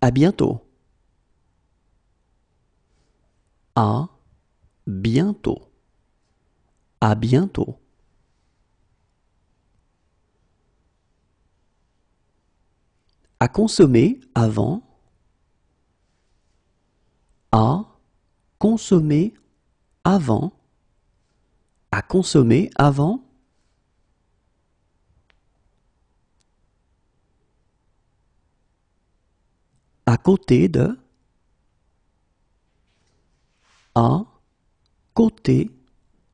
À bientôt. À bientôt. À bientôt. À consommer avant. À consommer avant. À consommer avant. À côté de. À côté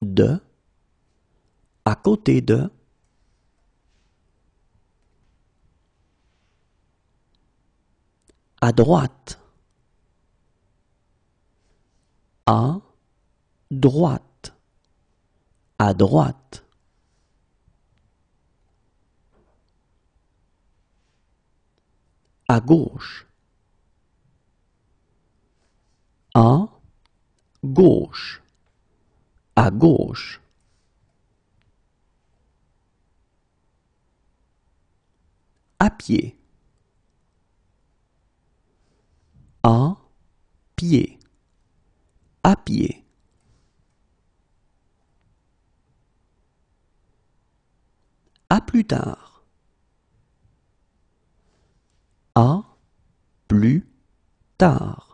de. À côté de. À droite. À droite. À droite. À gauche. À gauche. À gauche. À pied. À pied. À pied. À plus tard. À plus tard.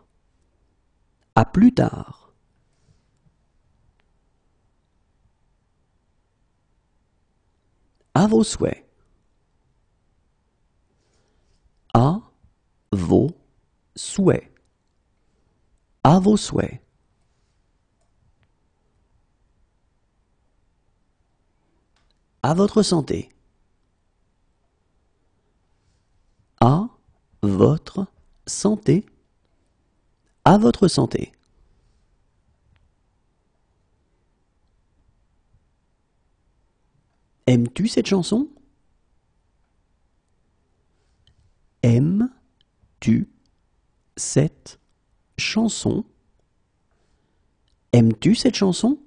À plus tard. À vos souhaits. À vos souhaits. À vos souhaits. À votre santé. À votre santé. À votre santé. Aimes-tu cette chanson? Aimes-tu cette chanson? Aimes-tu cette chanson?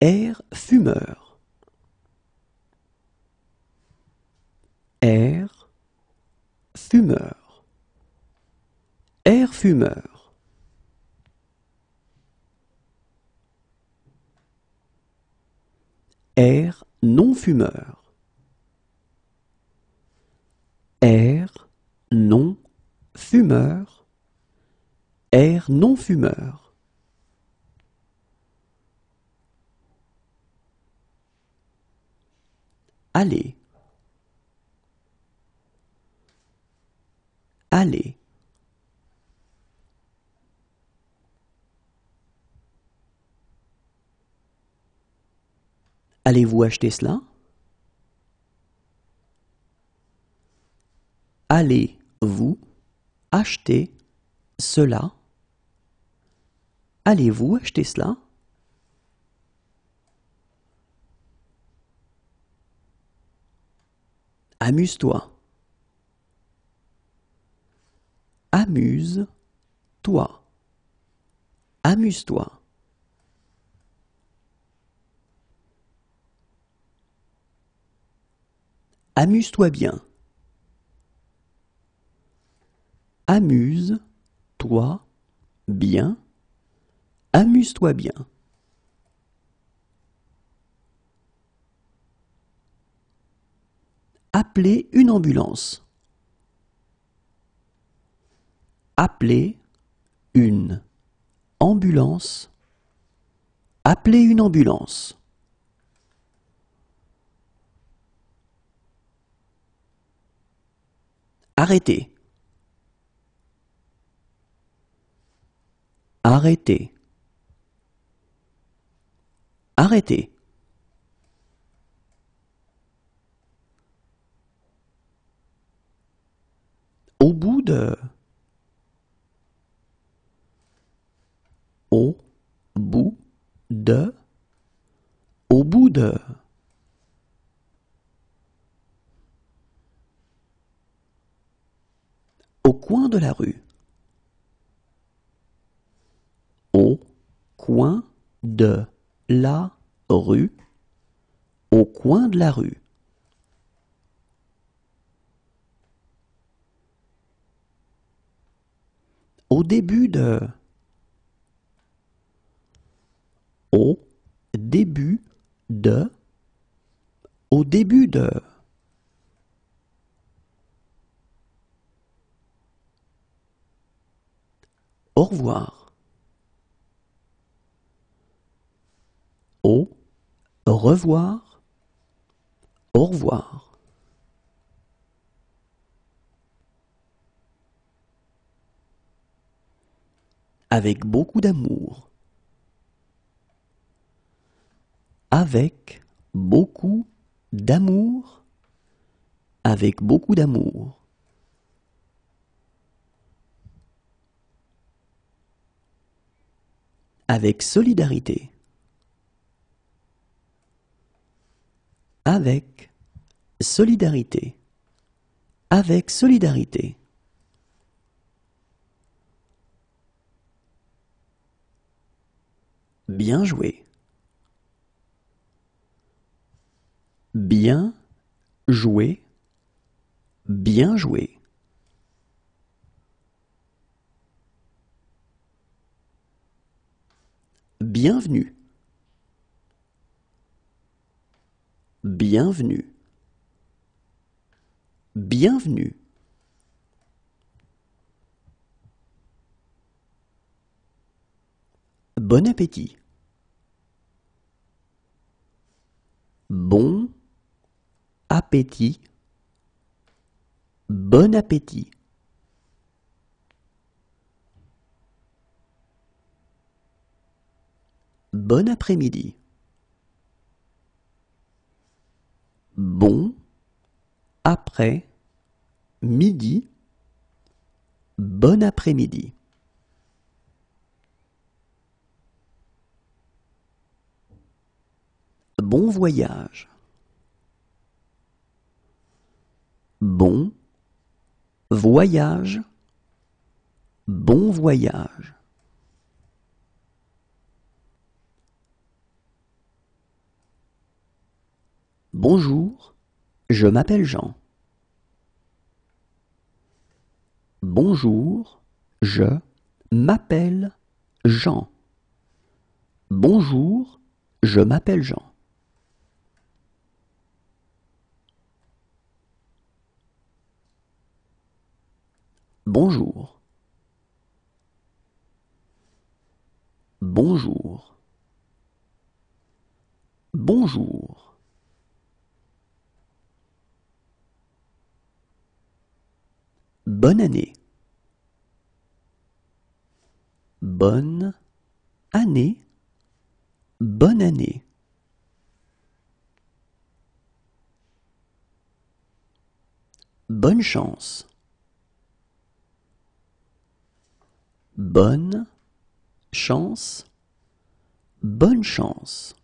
Air fumeur. Air fumeur. Air fumeur. Air non-fumeur. Air non-fumeur. Air non-fumeur. Allez. Allez. Allez-vous acheter cela? Allez-vous acheter cela? Allez-vous acheter cela? Amuse-toi. Amuse-toi. Amuse-toi. Amuse-toi bien. Amuse-toi bien. Amuse-toi bien. Appelez une ambulance. Appelez une ambulance. Appelez une ambulance. Arrêtez. Arrêtez. Arrêtez. Au bout de... Au bout de... Au bout de... Au coin de la rue. Au coin de la rue. Au coin de la rue. Au début de. Au début de. Au début de. Au revoir. Au revoir. Au revoir. Avec beaucoup d'amour. Avec beaucoup d'amour. Avec beaucoup d'amour. Avec solidarité. Avec solidarité. Avec solidarité. Bien joué. Bien joué. Bien joué. Bienvenue. Bienvenue. Bienvenue. Bon appétit. Bon appétit. Bon appétit. Bon après-midi. Bon après midi. Bon après-midi. Bon voyage. Bon voyage. Bon voyage. Bonjour, je m'appelle Jean. Bonjour, je m'appelle Jean. Bonjour, je m'appelle Jean. Bonjour. Bonjour. Bonjour. Bonne année. Bonne année. Bonne année. Bonne chance. Bonne chance. Bonne chance.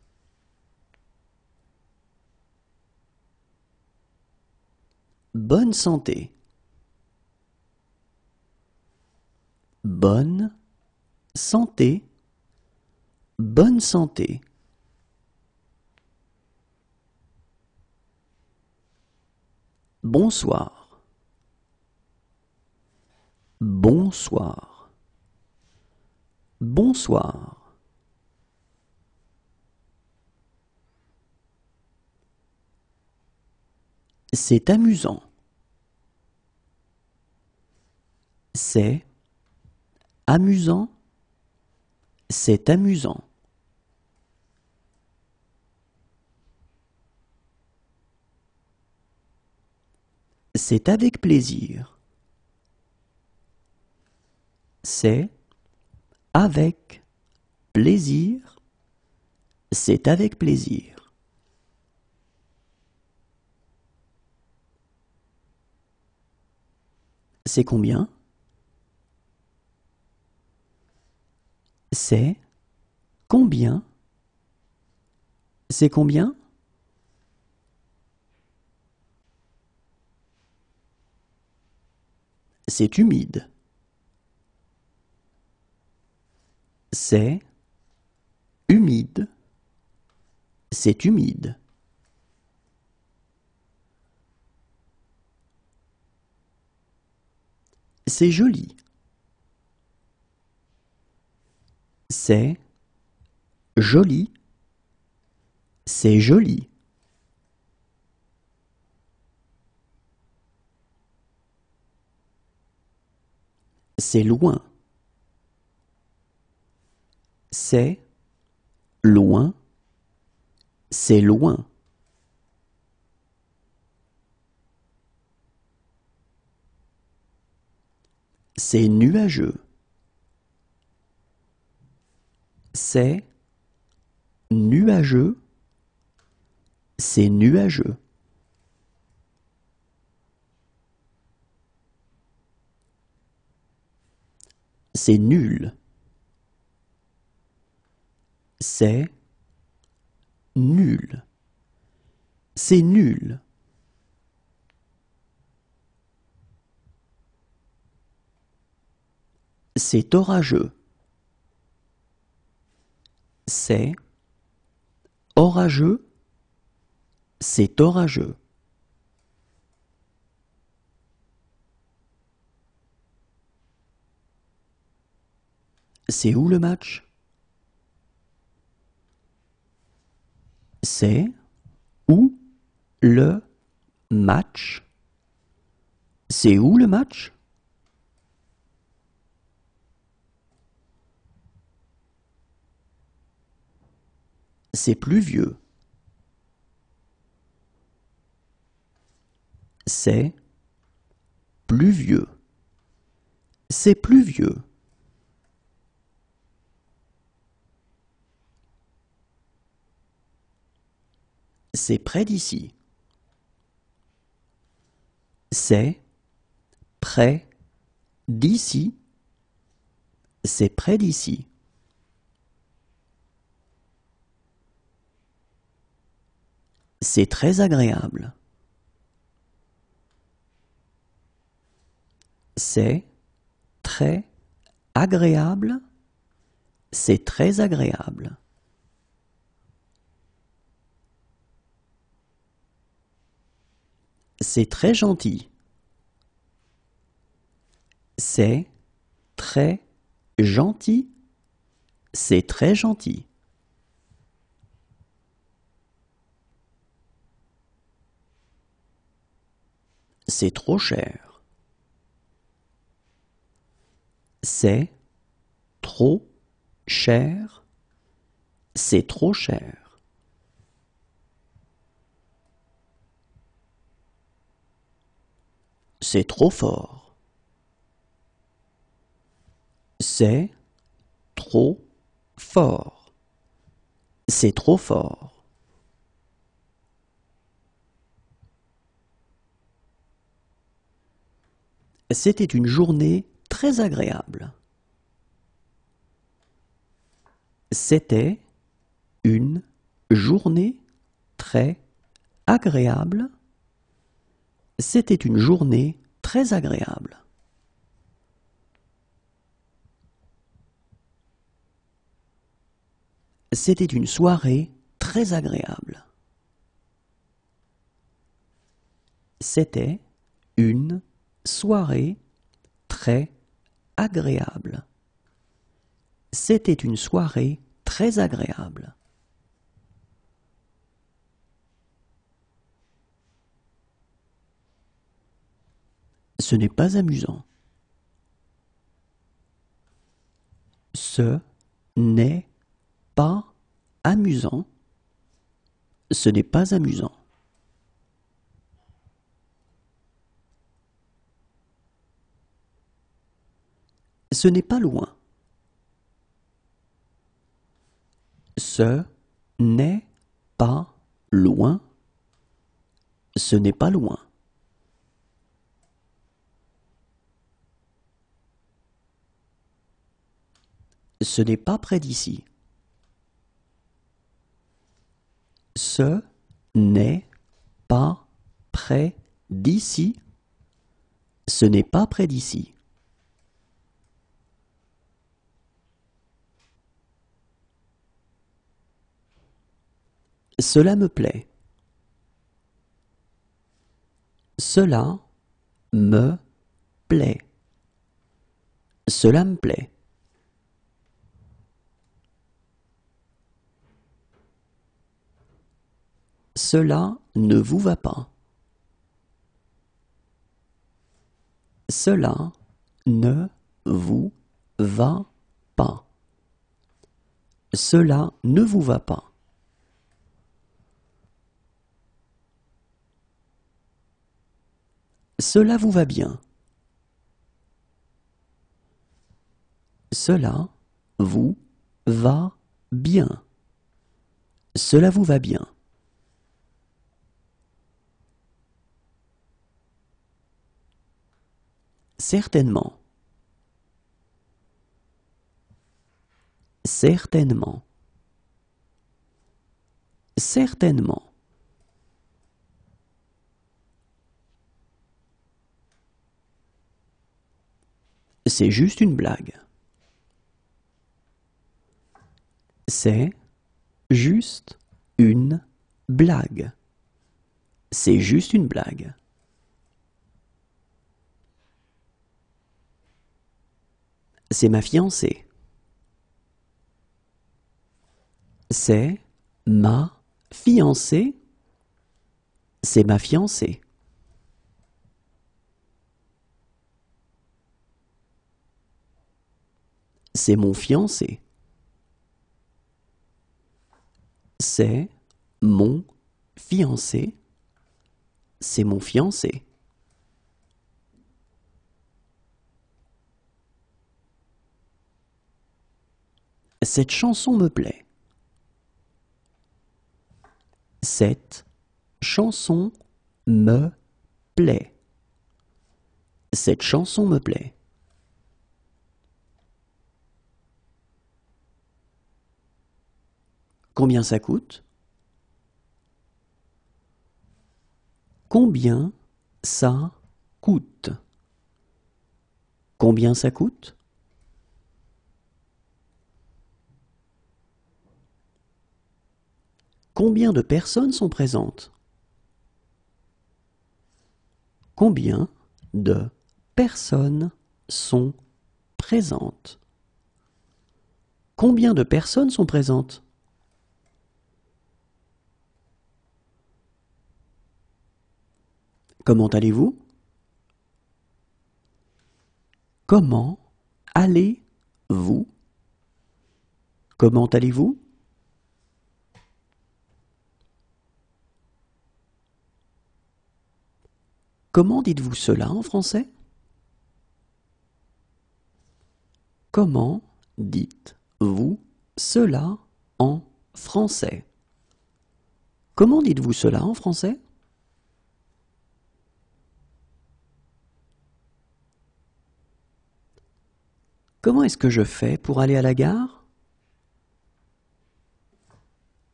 Bonne santé. Bonne santé. Bonne santé. Bonsoir. Bonsoir. Bonsoir. C'est amusant. C'est amusant. C'est amusant. C'est avec plaisir. C'est avec plaisir. C'est avec plaisir. C'est combien? C'est combien? C'est combien? C'est humide. C'est humide. C'est humide. C'est joli. C'est joli. C'est joli. C'est loin. C'est loin. C'est loin. C'est nuageux. C'est nuageux. C'est nuageux. C'est nul. C'est nul. C'est nul. C'est orageux. C'est orageux. C'est orageux. C'est où le match? C'est où le match? C'est où le match? C'est pluvieux. C'est pluvieux. C'est pluvieux. C'est près d'ici. C'est près d'ici. C'est près d'ici. C'est très agréable. C'est très agréable. C'est très agréable. C'est très gentil. C'est très gentil. C'est très gentil. C'est trop cher. C'est trop cher. C'est trop cher. C'est trop fort. C'est trop fort. C'est trop fort. C'était une journée très agréable. C'était une journée très agréable. C'était une journée très agréable. C'était une soirée très agréable. C'était une soirée très agréable. C'était une soirée très agréable. Ce n'est pas amusant. Ce n'est pas amusant. Ce n'est pas amusant. Ce n'est pas loin. Ce n'est pas loin. Ce n'est pas loin. Ce n'est pas près d'ici. Ce n'est pas près d'ici. Ce n'est pas près d'ici. Cela me plaît. Cela me plaît. Cela me plaît. Cela ne vous va pas. Cela ne vous va pas. Cela ne vous va pas. Cela vous va bien. Cela vous va bien. Cela vous va bien. Certainement. Certainement. Certainement. C'est juste une blague. C'est juste une blague. C'est juste une blague. C'est ma fiancée. C'est ma fiancée. C'est ma fiancée. C'est mon fiancé. C'est mon fiancé. C'est mon fiancé. Cette chanson me plaît. Cette chanson me plaît. Cette chanson me plaît. Combien ça coûte? Combien ça coûte? Combien ça coûte? Combien de personnes sont présentes? Combien de personnes sont présentes? Combien de personnes sont présentes? Comment allez-vous? Comment allez-vous? Comment allez-vous? Comment dites-vous cela en français? Comment dites-vous cela en français? Comment dites-vous cela en français? Comment est-ce que je fais pour aller à la gare?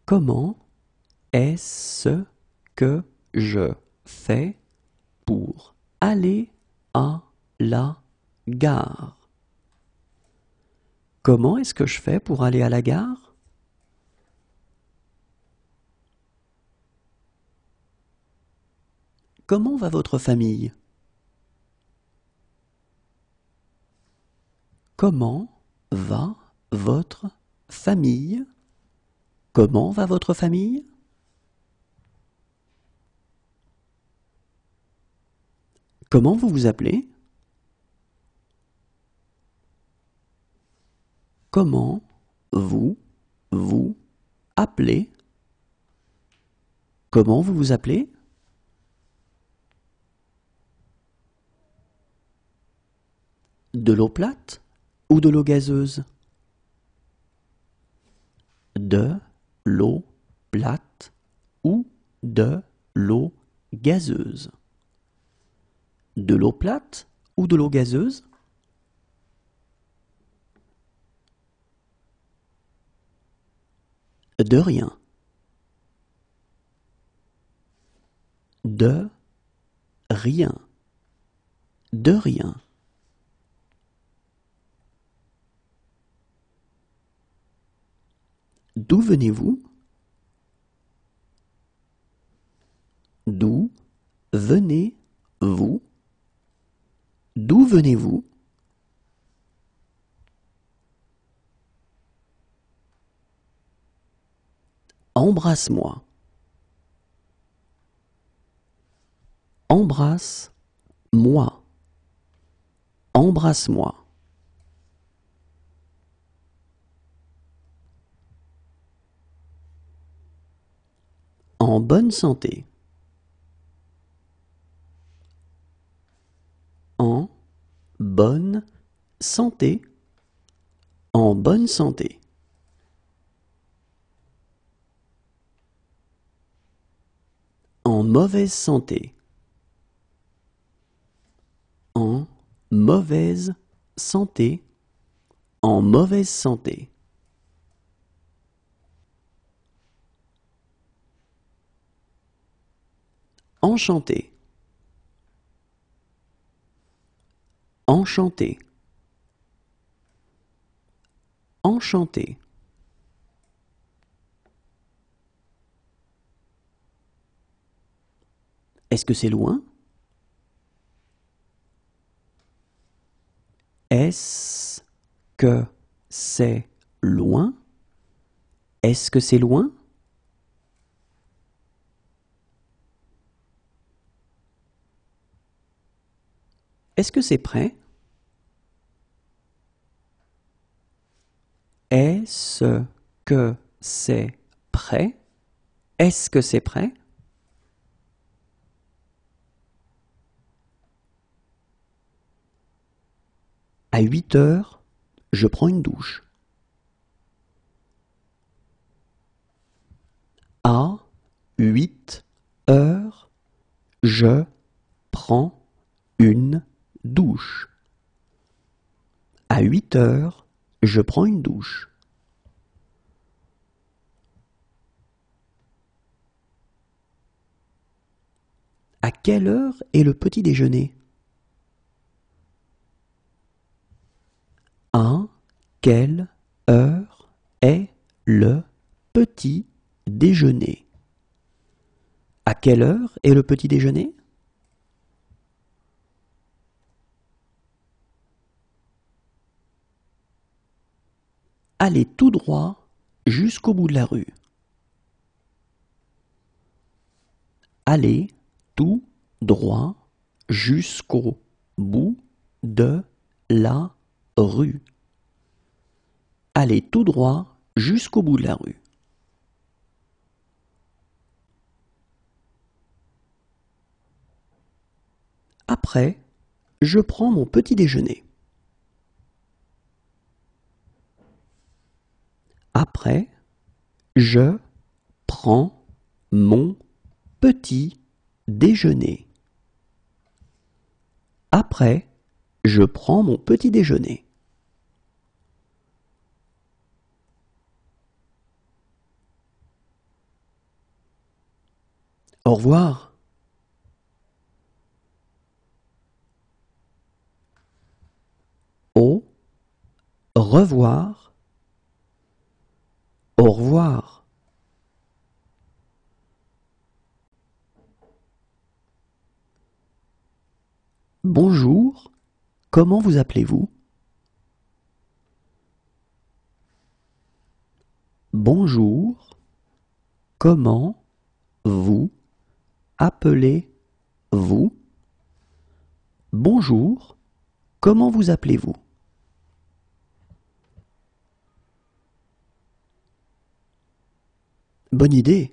Comment est-ce que je fais pour aller à la gare. Comment est-ce que je fais pour aller à la gare? Comment va votre famille? Comment va votre famille? Comment va votre famille? Comment vous vous appelez? Comment vous vous appelez? Comment vous vous appelez? De l'eau plate ou de l'eau gazeuse? De l'eau plate ou de l'eau gazeuse? De l'eau plate ou de l'eau gazeuse? De rien. De rien. De rien. D'où venez-vous? D'où venez-vous? D'où venez-vous? Embrasse-moi. Embrasse-moi. Embrasse-moi. En bonne santé. En bonne santé. En bonne santé. En mauvaise santé. En mauvaise santé. En mauvaise santé. Enchanté. Enchanté. Enchanté. Est-ce que c'est loin? Est-ce que c'est loin? Est-ce que c'est loin? Est-ce que c'est prêt Est-ce que c'est prêt? Est-ce que c'est prêt? À huit heures, je prends une douche. À huit heures, je prends une douche. À huit heures, je prends une douche. À quelle heure est le petit déjeuner? À quelle heure est le petit déjeuner? À quelle heure est le petit déjeuner? Allez tout droit jusqu'au bout de la rue. Allez tout droit jusqu'au bout de la rue. Allez tout droit jusqu'au bout de la rue. Après, je prends mon petit déjeuner. Après, je prends mon petit déjeuner. Après, je prends mon petit déjeuner. Au revoir. Au revoir. Au revoir. Bonjour, comment vous appelez-vous? Bonjour, comment vous appelez-vous? Bonjour, comment vous appelez-vous? Bonne idée.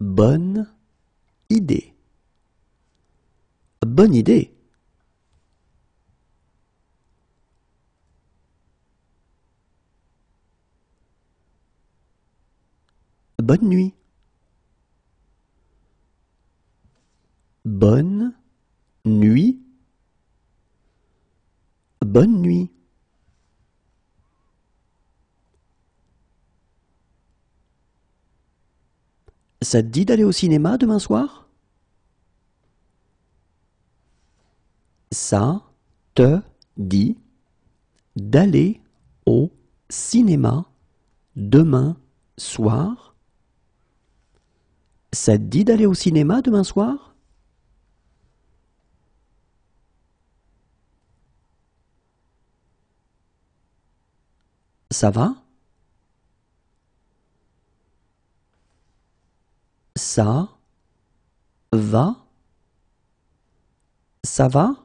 Bonne idée. Bonne idée. Bonne nuit. Bonne nuit. Bonne nuit. Ça te dit d'aller au cinéma demain soir? Ça te dit d'aller au cinéma demain soir? Ça te dit d'aller au cinéma demain soir? Ça va? Ça va? Ça va?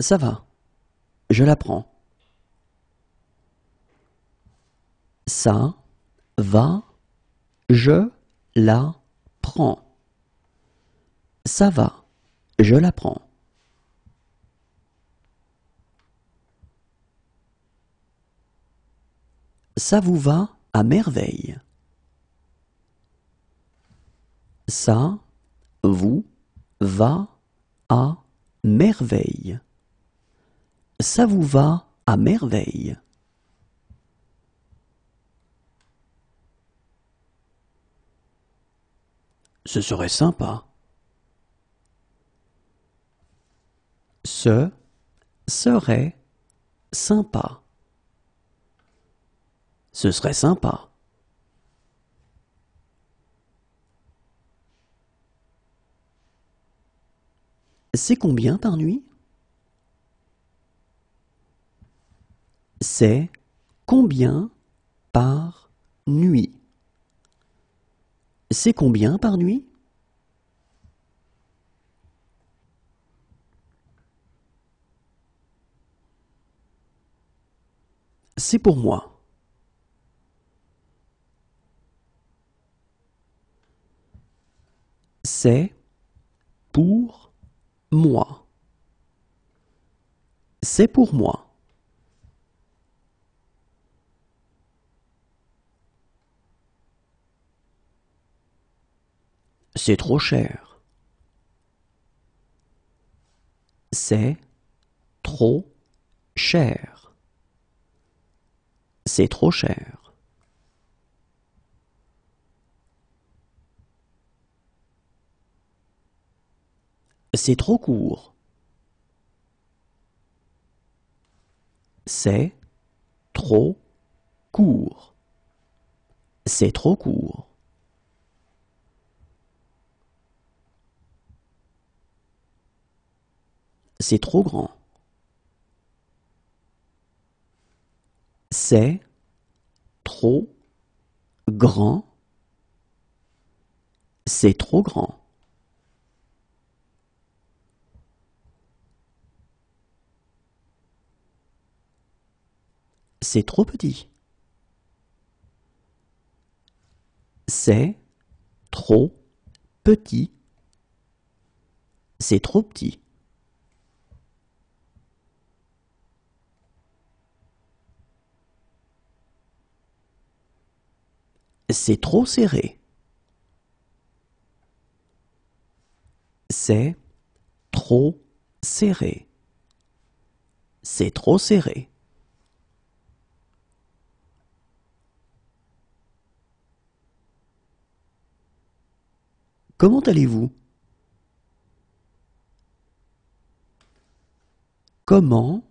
Ça va. Je la prends. Ça va. Je la prends. Ça va. Je la prends. Ça vous va à merveille. Ça vous va à merveille. Ça vous va à merveille. Ce serait sympa. Ce serait sympa. Ce serait sympa. C'est combien par nuit? C'est combien par nuit? C'est combien par nuit? C'est pour moi. C'est pour moi. C'est pour moi. C'est trop cher. C'est trop cher. C'est trop cher. C'est trop court. C'est trop court. C'est trop court. C'est trop grand. C'est trop grand. C'est trop grand. C'est trop petit. C'est trop petit. C'est trop petit. C'est trop serré. C'est trop serré. C'est trop serré. Comment allez-vous? Comment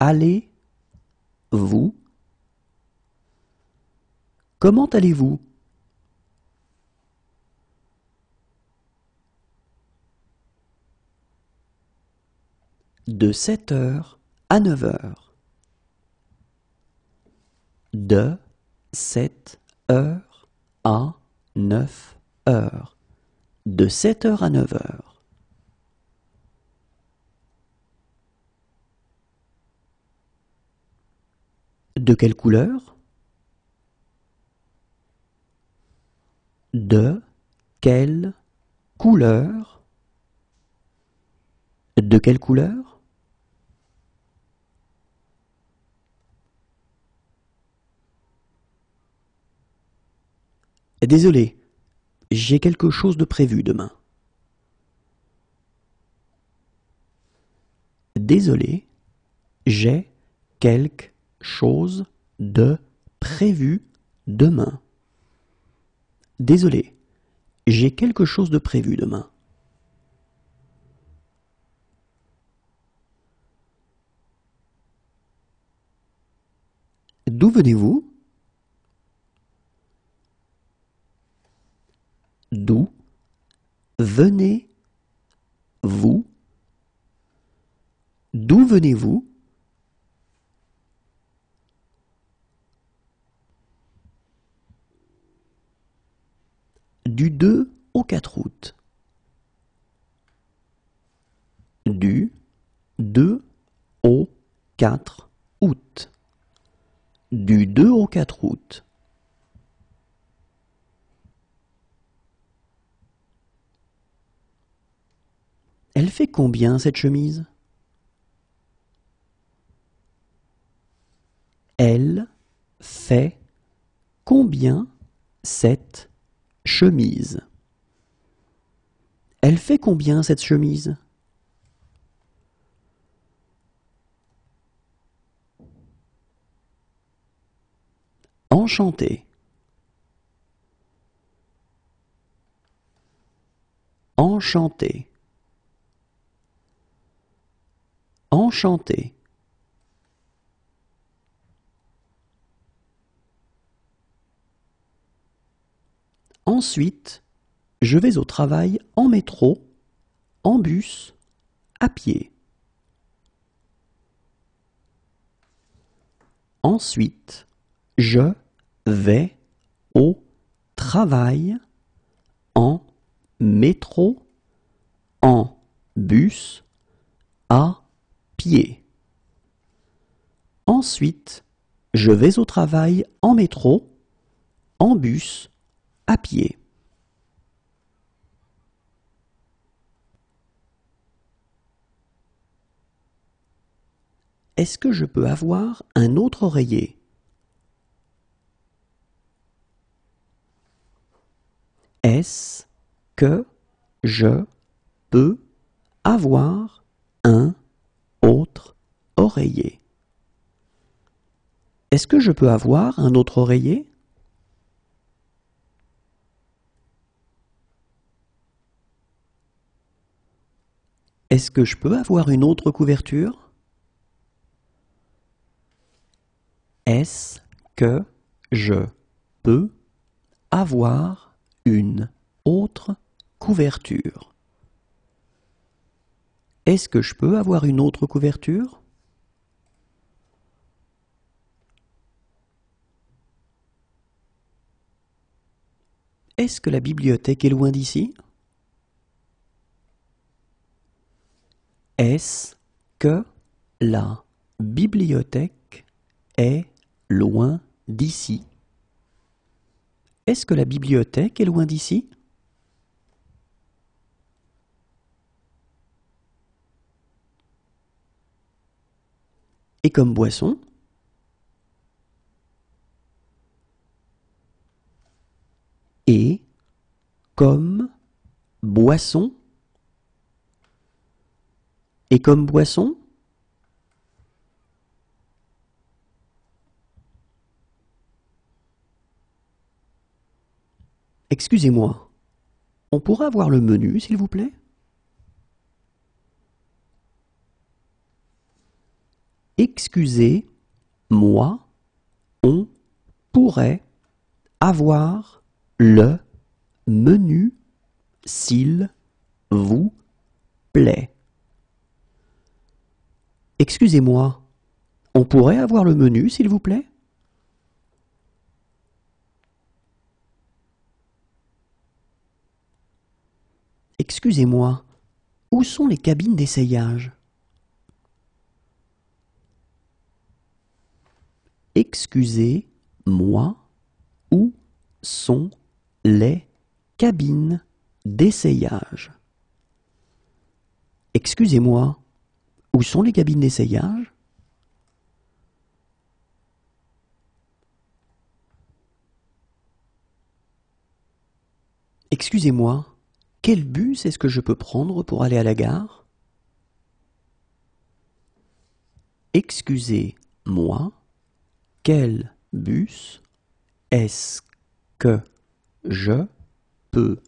allez-vous? Comment allez-vous? De sept heures à neuf heures. De sept heures à neuf De sept heures à neuf heures. De quelle couleur? De quelle couleur? De quelle couleur? Désolé, j'ai quelque chose de prévu demain. Désolé, j'ai quelque chose de prévu demain. Désolé, j'ai quelque chose de prévu demain. D'où venez-vous? D'où venez-vous? D'où venez-vous? Du deux au quatre août. Du 2 au 4 août. Du 2 au 4 août. Elle fait combien cette chemise? Elle fait combien cette chemise? Elle fait combien cette chemise? Enchanté. Enchanté. Enchanté. Ensuite, je vais au travail en métro, en bus, à pied. Ensuite, je vais au travail en métro, en bus, à Ensuite, je vais au travail en métro, en bus, à pied. Est-ce que je peux avoir un autre oreiller? Est-ce que je peux avoir un autre oreiller. Est-ce que je peux avoir un autre oreiller? Est-ce que je peux avoir une autre couverture? Est-ce que je peux avoir une autre couverture? Est-ce que je peux avoir une autre couverture? Est-ce que la bibliothèque est loin d'ici? Est-ce que la bibliothèque est loin d'ici? Est-ce que la bibliothèque est loin d'ici? Et comme boisson Et comme boisson et comme boisson Excusez-moi, on pourra avoir le menu, s'il vous plaît? Excusez-moi, on pourrait avoir le menu, s'il vous plaît. Excusez-moi, on pourrait avoir le menu, s'il vous plaît? Excusez-moi, où sont les cabines d'essayage? Excusez-moi, où sont les cabines d'essayage? Excusez-moi, où sont les cabines d'essayage? Excusez-moi, quel bus est-ce que je peux prendre pour aller à la gare? Excusez-moi, quel bus est-ce que je peux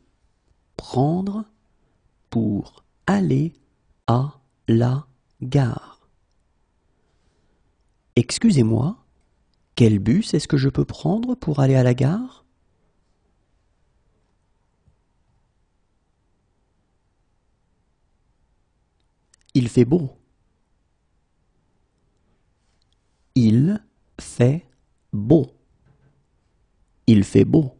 prendre pour aller à la Gare? Excusez-moi, quel bus est-ce que je peux prendre pour aller à la gare? Il fait beau. fait beau. Il fait beau.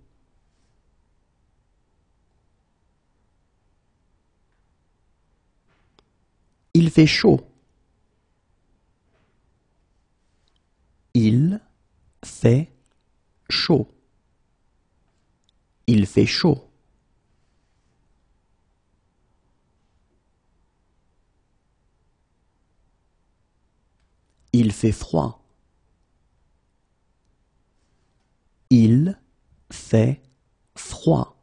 Il fait chaud. Il fait chaud. Il fait chaud. Il fait froid. Il fait froid.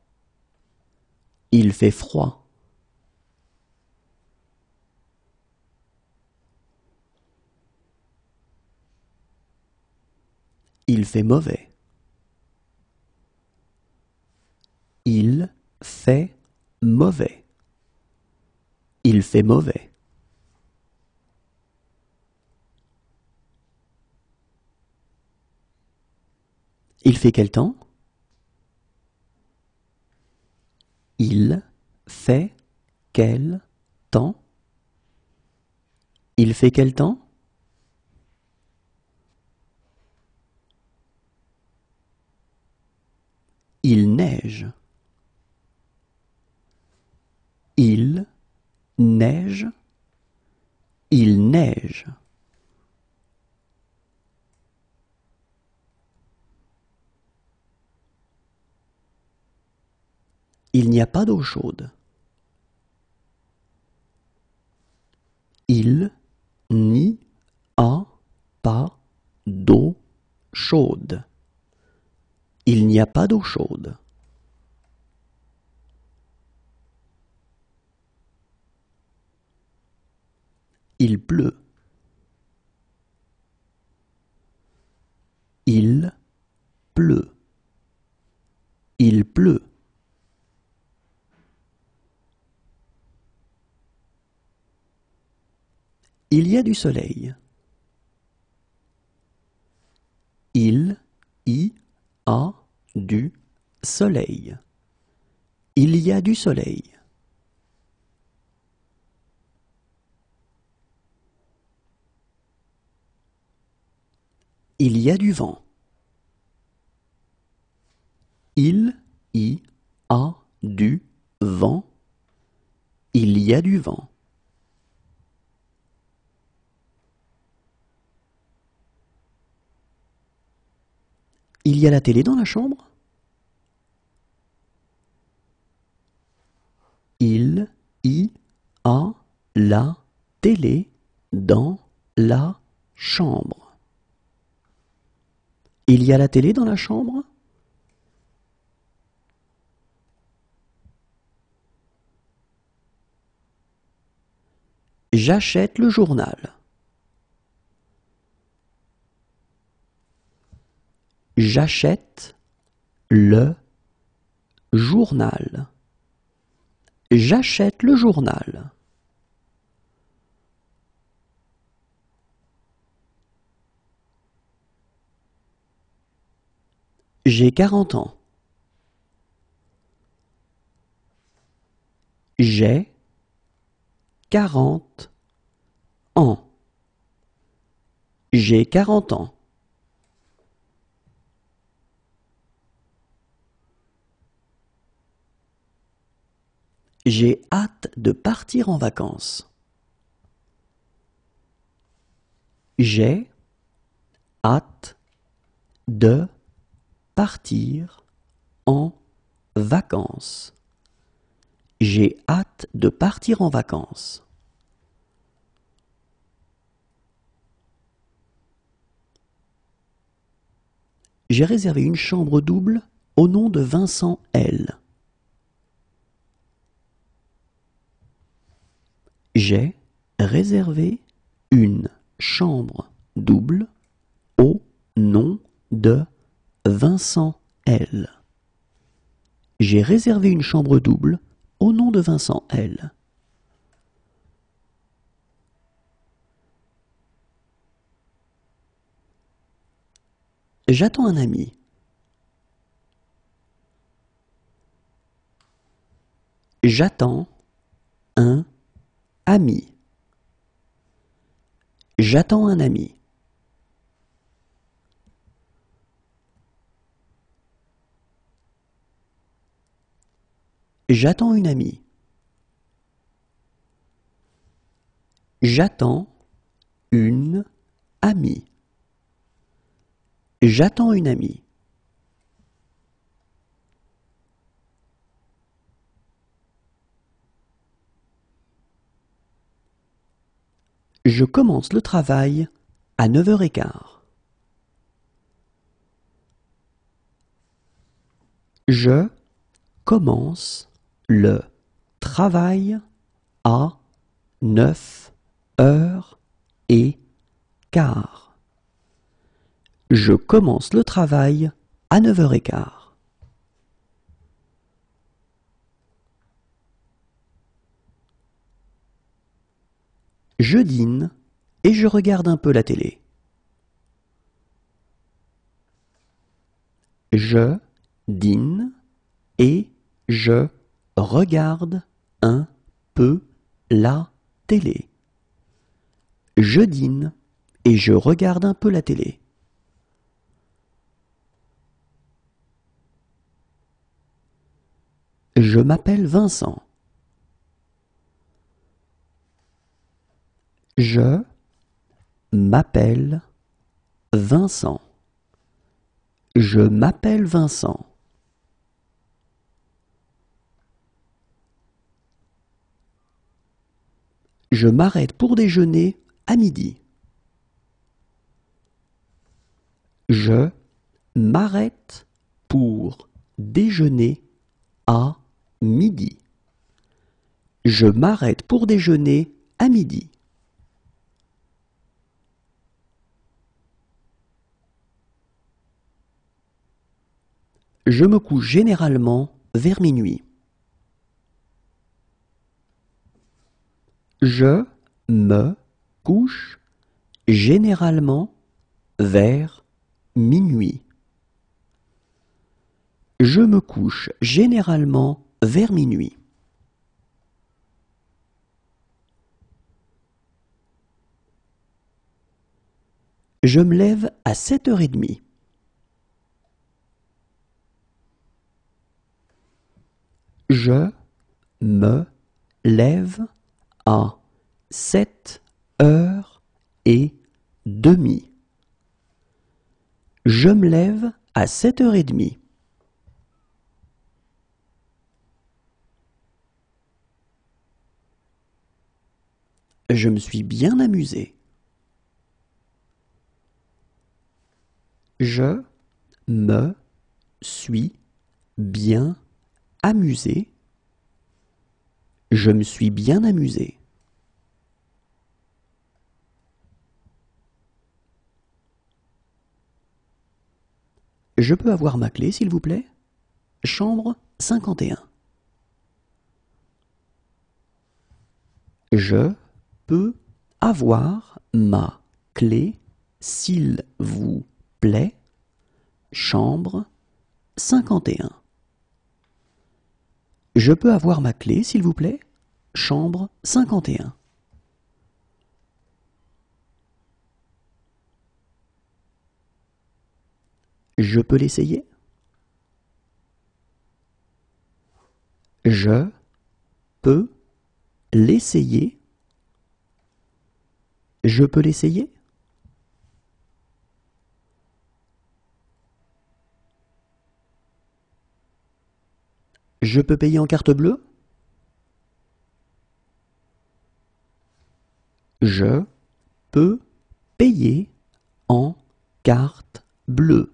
Il fait froid. Il fait mauvais. Il fait mauvais. Il fait mauvais. Il fait quel temps? Il fait quel temps? Il fait quel temps? Il neige. Il neige. Il neige. Il n'y a pas d'eau chaude. Il n'y a pas d'eau chaude. Il n'y a pas d'eau chaude. Il pleut. Il pleut. Il pleut. Il y a du soleil. Il y a du soleil. Il y a du soleil. Il y a du vent. Il y a du vent. Il y a du vent. Il y a la télé dans la chambre? Il y a la télé dans la chambre. Il y a la télé dans la chambre? J'achète le journal. J'achète le journal. J'achète le journal. J'ai quarante ans. J'ai quarante ans. J'ai quarante ans. J'ai hâte de partir en vacances. J'ai hâte de partir en vacances. J'ai hâte de partir en vacances. J'ai réservé une chambre double au nom de Vincent L. J'ai réservé une chambre double au nom de Vincent L. J'ai réservé une chambre double au nom de Vincent L. J'attends un ami. J'attends un Ami. J'attends un ami. J'attends une amie. J'attends une amie. J'attends une amie. Je commence le travail à neuf heures et quart. Je commence le travail à neuf heures et quart. Je commence le travail à neuf heures et quart. Je dîne et je regarde un peu la télé. Je dîne et je regarde un peu la télé. Je dîne et je regarde un peu la télé. Je m'appelle Vincent. Je m'appelle Vincent. Je m'appelle Vincent. Je m'arrête pour déjeuner à midi. Je m'arrête pour déjeuner à midi. Je m'arrête pour déjeuner à midi. Je me couche généralement vers minuit. Je me couche généralement vers minuit. Je me couche généralement vers minuit. Je me lève à 7h30. Je me lève à sept heures et demie. Je me lève à sept heures et demie. Je me suis bien amusé. Je me suis bien amusé. Je me suis bien amusé. Je peux avoir ma clé, s'il vous plaît? Chambre 51. Je peux avoir ma clé, s'il vous plaît? Chambre 51. Je peux avoir ma clé, s'il vous plaît? Chambre 51. Je peux l'essayer? Je peux l'essayer? Je peux l'essayer? Je peux payer en carte bleue? Je peux payer en carte bleue.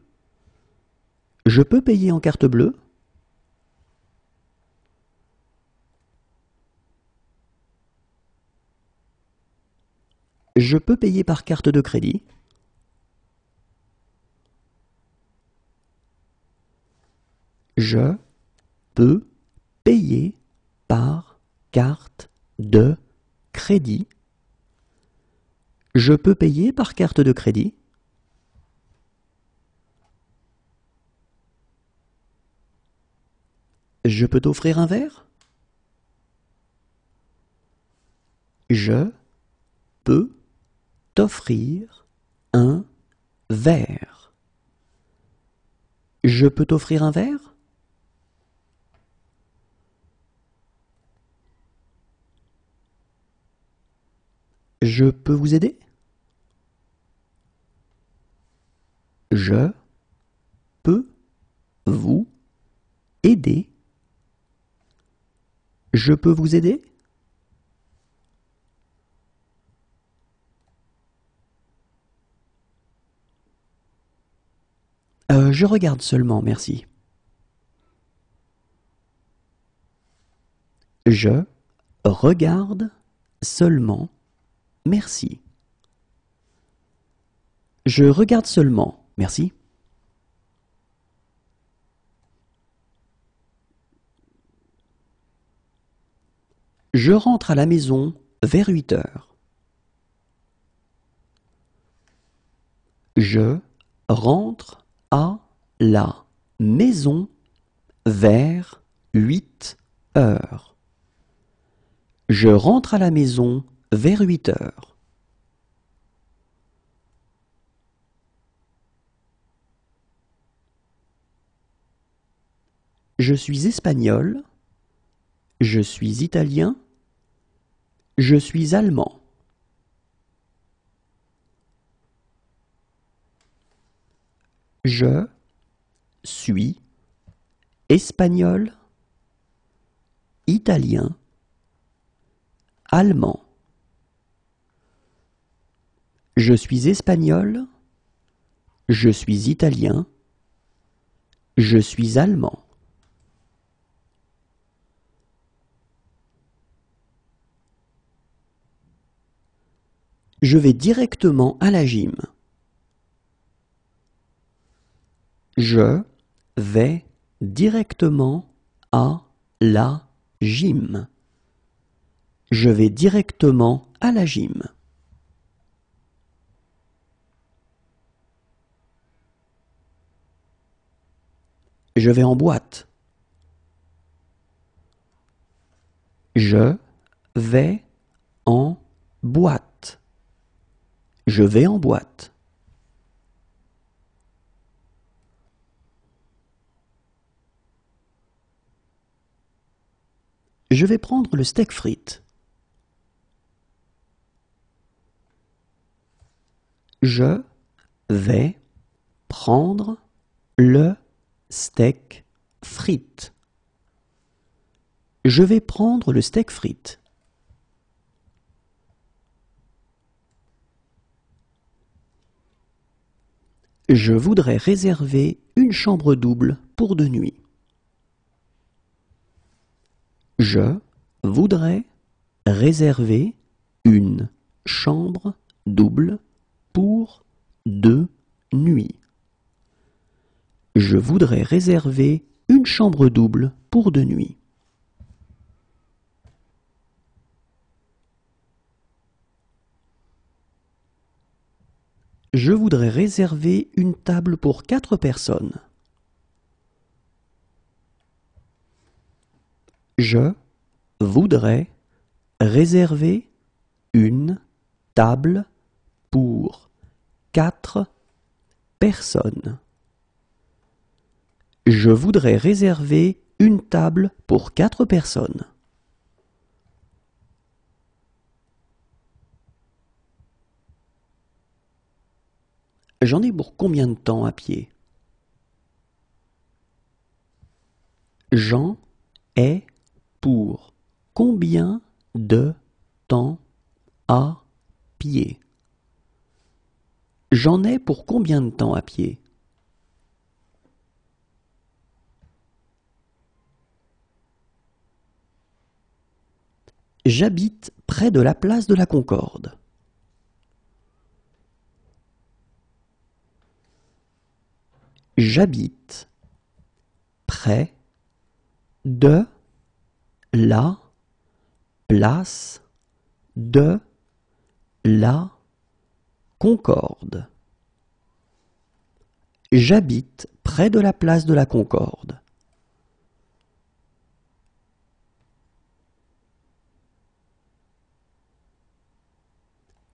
Je peux payer en carte bleue? Je peux payer par carte de crédit? Je peux payer par carte de crédit. Je peux payer par carte de crédit Je peux t'offrir un verre Je peux t'offrir un verre. Je peux t'offrir un verre? Je peux vous aider? Je peux vous aider. Je peux vous aider? Euh, je regarde seulement, merci. Je regarde seulement, merci. Je regarde seulement, merci. Je rentre à la maison vers huit heures. Je rentre à la maison vers huit heures. Je rentre à la maison vers huit heures. Je suis espagnol. Je suis italien. Je suis allemand. Je suis espagnol, italien, allemand. Je suis espagnol, je suis italien, je suis allemand. Je vais directement à la gym. Je vais directement à la gym. Je vais directement à la gym. Je vais en boîte. Je vais en boîte. Je vais en boîte. Je vais prendre le steak frites. Je vais prendre le steak frites. Je vais prendre le steak frites. Je voudrais réserver une chambre double pour deux nuits. Je voudrais réserver une chambre double pour deux nuits. Je voudrais réserver une chambre double pour deux nuits. Je voudrais réserver une table pour quatre personnes. Je voudrais réserver une table pour quatre personnes. Je voudrais réserver une table pour quatre personnes. J'en ai pour combien de temps à pied? J'en ai pour combien de temps à pied? J'en ai pour combien de temps à pied? J'habite près de la place de la Concorde. J'habite près de la place de la Concorde. J'habite près de la place de la Concorde.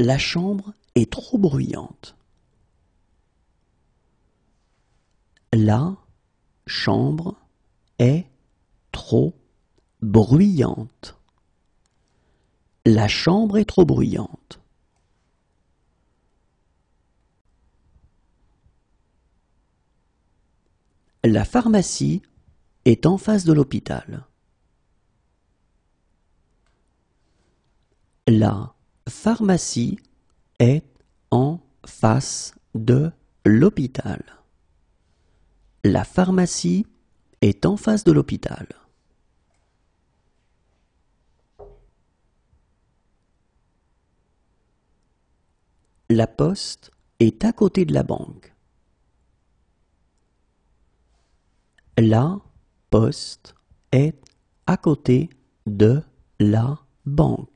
La chambre est trop bruyante. La chambre est trop bruyante. La chambre est trop bruyante. La pharmacie est en face de l'hôpital. La pharmacie est en face de l'hôpital. La pharmacie est en face de l'hôpital. La poste est à côté de la banque. La poste est à côté de la banque.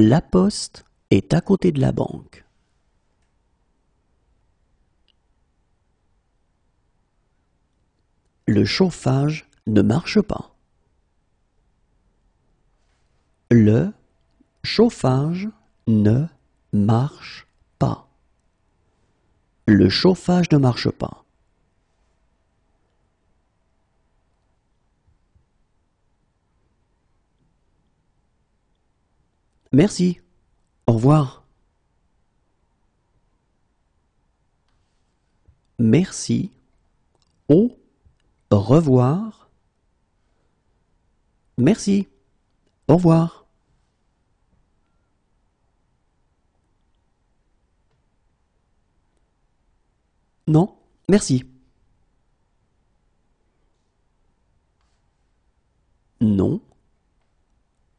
La poste est à côté de la banque. Le chauffage ne marche pas. Le chauffage ne marche pas. Le chauffage ne marche pas. Merci. Au revoir. Merci. Au revoir. Merci. Au revoir. Non, merci. Non,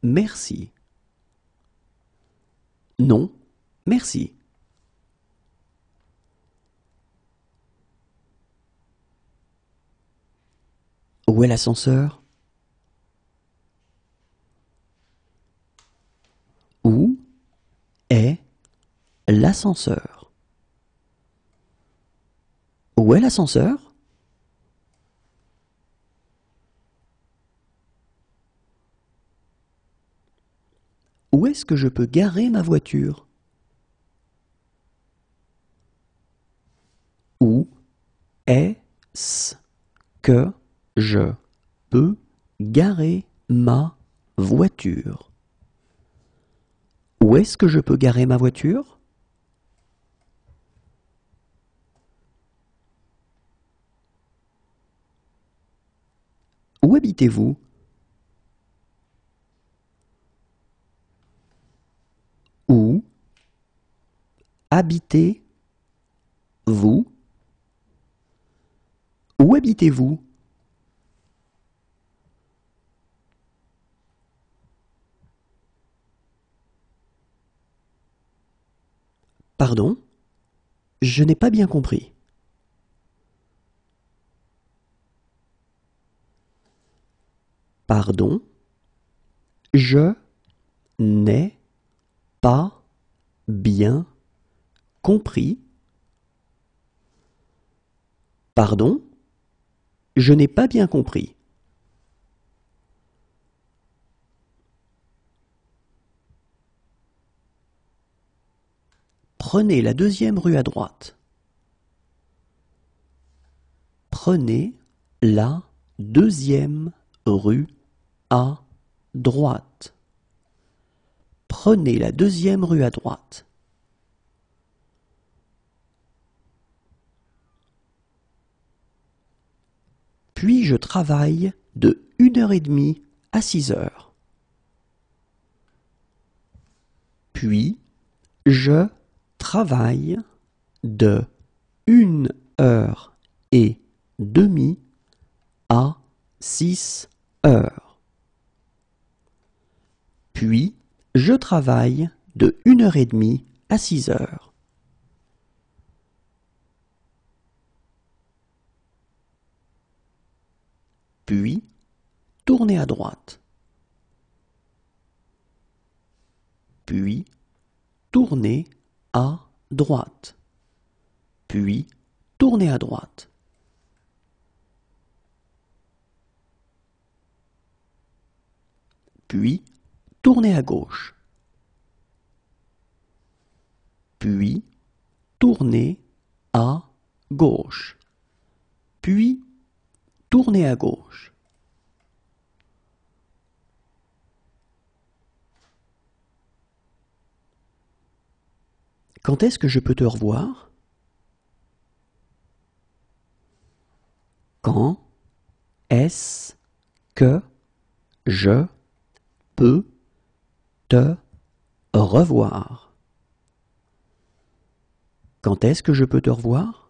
merci. Non, merci. Où est l'ascenseur? Où est l'ascenseur? Où est l'ascenseur? Où est-ce que je peux garer ma voiture? Où est-ce que je peux garer ma voiture? Où est-ce que je peux garer ma voiture? Où habitez-vous Où habitez-vous? Où habitez-vous? Pardon? Je n'ai pas bien compris. Pardon? Je n'ai pas bien. Pardon Je n'ai pas bien compris. Prenez la deuxième rue à droite. Prenez la deuxième rue à droite. Prenez la deuxième rue à droite. Puis je travaille de une heure et demie à six heures. Puis je travaille de une heure et demie à six heures. Puis, je travaille de une heure et demie à six heures. Puis, tournez à droite. Puis, tournez à droite. Puis, tournez à droite. Puis, tournez à gauche. Puis, tournez à gauche. Puis, tournez à gauche. Quand est-ce que je peux te revoir? Quand est-ce que je peux te revoir? Quand est-ce que je peux te revoir?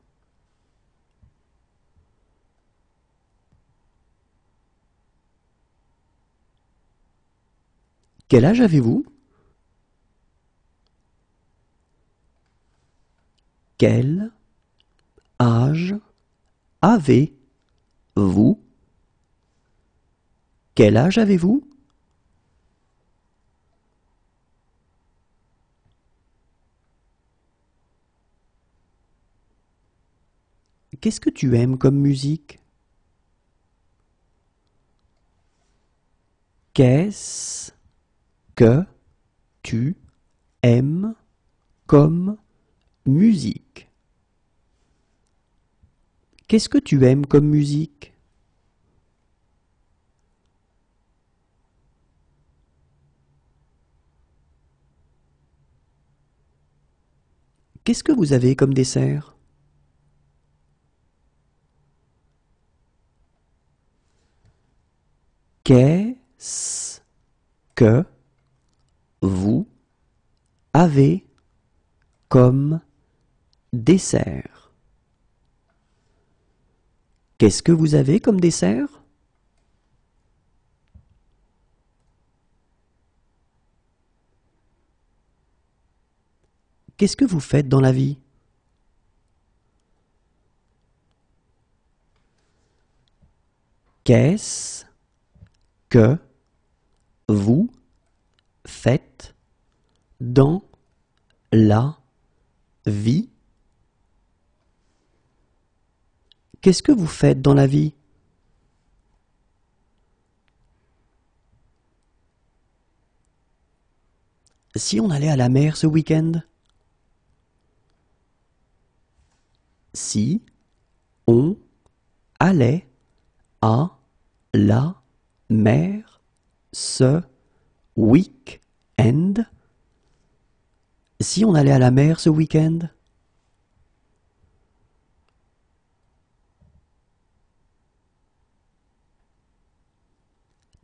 Quel âge avez-vous? Quel âge avez-vous? Quel âge avez-vous? Qu'est-ce que tu aimes comme musique? Qu'est-ce que tu aimes comme musique. Qu'est-ce que tu aimes comme musique? Qu'est-ce que vous avez comme dessert? Qu'est-ce que vous avez comme dessert. Qu'est-ce que vous avez comme dessert? Qu'est-ce que vous faites dans la vie? Qu'est-ce que vous faites dans la vie. Qu'est-ce que vous faites dans la vie? Si on allait à la mer ce week-end? Si on allait à la mer ce week-end? Si on allait à la mer ce week-end?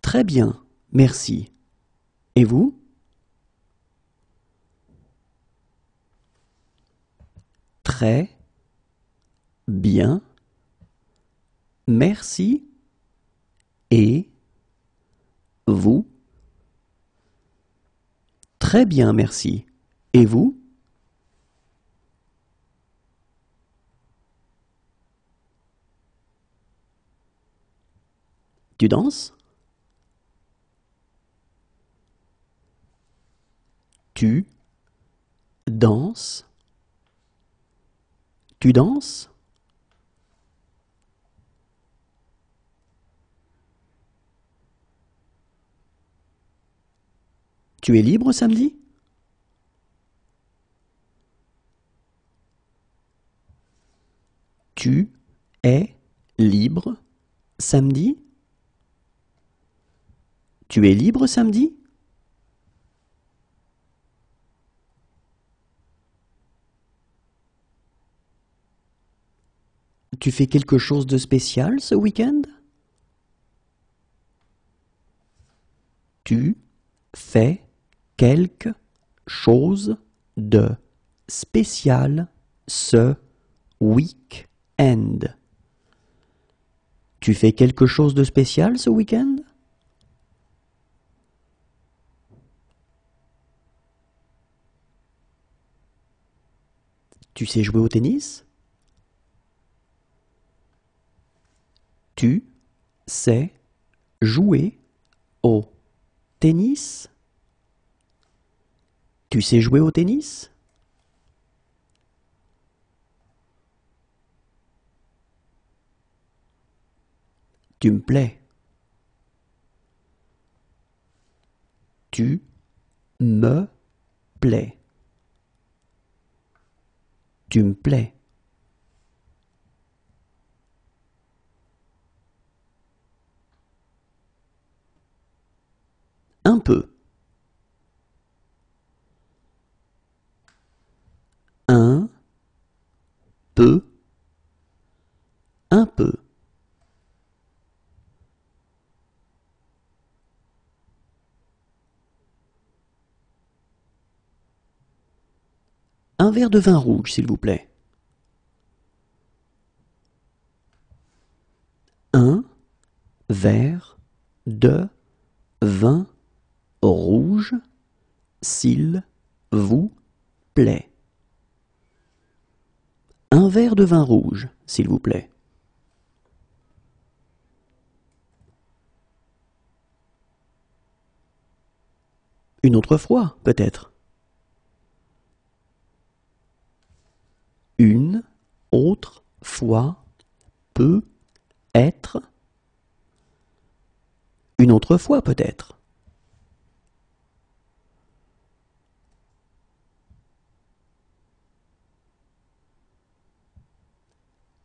Très bien, merci. Et vous? Très bien, merci. Et vous? Très bien, merci. Et vous? Tu danses? Tu danses? Tu danses? Tu es libre samedi? Tu es libre samedi? Tu es libre samedi? Tu fais quelque chose de spécial ce week-end? Tu fais quelque chose de spécial ce week-end. Tu fais quelque chose de spécial ce week-end? Tu sais jouer au tennis? Tu sais jouer au tennis? Tu sais jouer au tennis? Tu me plais. Tu me plais. Tu me plais. Un peu. un peu un peu Un verre de vin rouge, s'il vous plaît. Un verre de vin rouge, s'il vous plaît. Un verre de vin rouge, s'il vous plaît. Une autre fois, peut-être. Une autre fois peut être. Une autre fois, peut-être.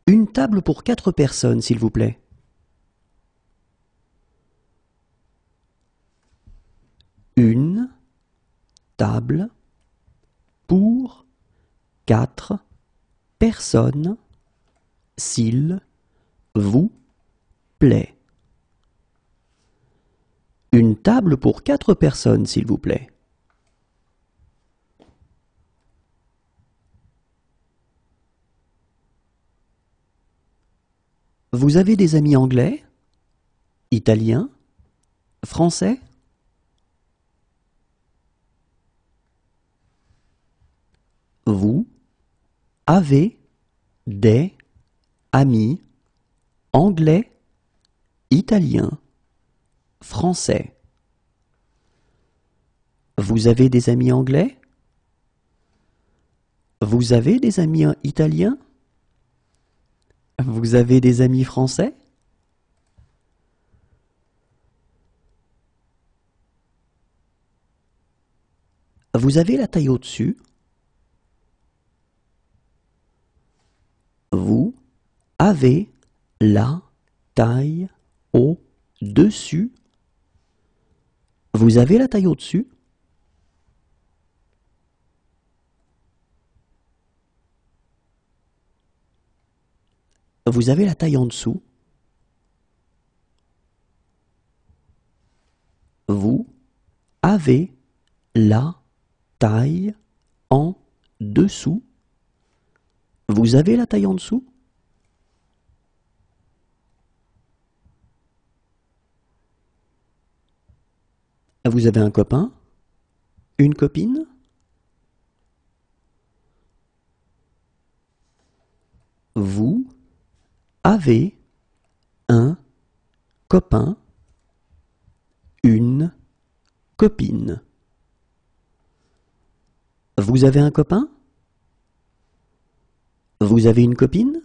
Une table pour quatre personnes, s'il vous plaît. Une table pour quatre personnes, s'il vous plaît. Une table pour quatre personnes, s'il vous plaît. Vous avez des amis anglais Italiens Français? Vous avez des amis anglais, italiens, français. Vous avez des amis anglais? Vous avez des amis italiens? Vous avez des amis français? Vous avez la taille au-dessus? Vous avez la taille au-dessus? Vous avez la taille au-dessus? Vous avez la taille en dessous. Vous avez la taille en dessous. Vous avez la taille en dessous? Vous avez un copain? Une copine? Vous avez un copain Une copine. Vous avez un copain? Vous avez une copine?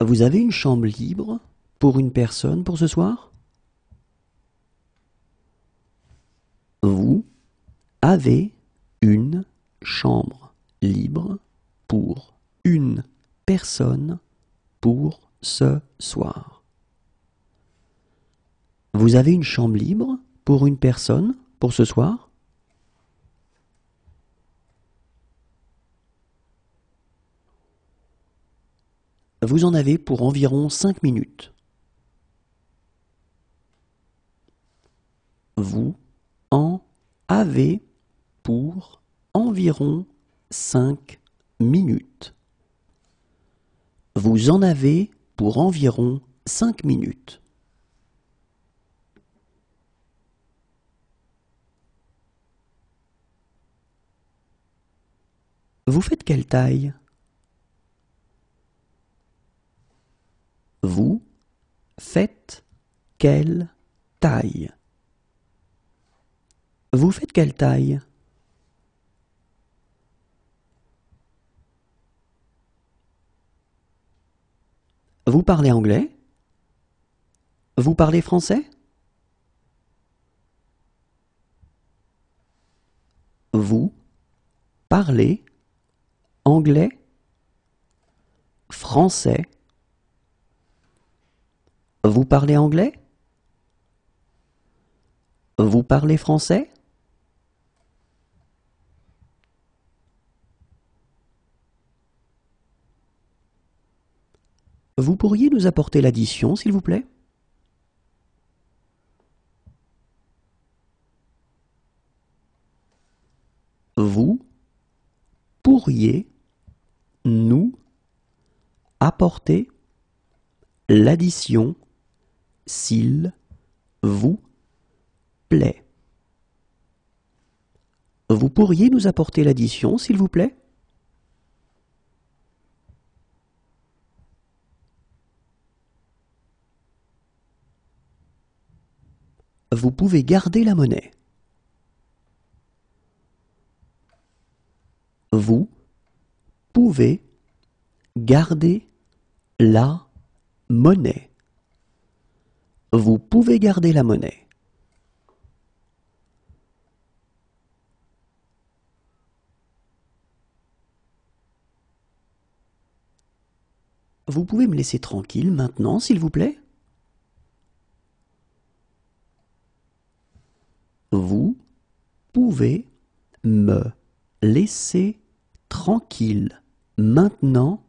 Vous avez une chambre libre pour une personne pour ce soir? Vous avez une chambre libre pour une personne pour ce soir. Vous avez une chambre libre pour une personne pour ce soir? Vous en avez pour environ cinq minutes. Vous en avez pour environ cinq minutes. Vous en avez pour environ cinq minutes. Vous faites quelle taille? Vous faites quelle taille? Vous faites quelle taille? Vous parlez anglais? Vous parlez français? Vous parlez anglais? Français? Vous parlez anglais? Vous parlez français? Vous pourriez nous apporter l'addition, s'il vous plaît? Vous pourriez nous apporter l'addition, s'il vous plaît? Vous pourriez nous apporter l'addition, s'il vous plaît? Vous pouvez garder la monnaie. Vous pouvez garder la monnaie. Vous pouvez garder la monnaie. Vous pouvez me laisser tranquille maintenant, s'il vous plaît? Vous pouvez me laisser tranquille maintenant,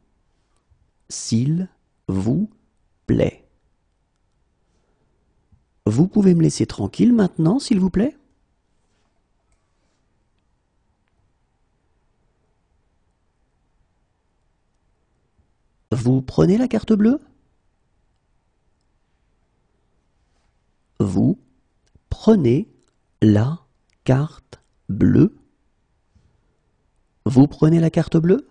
s'il vous plaît. Vous pouvez me laisser tranquille maintenant, s'il vous plaît? Vous prenez la carte bleue? Vous prenez la carte bleue. Vous prenez la carte bleue?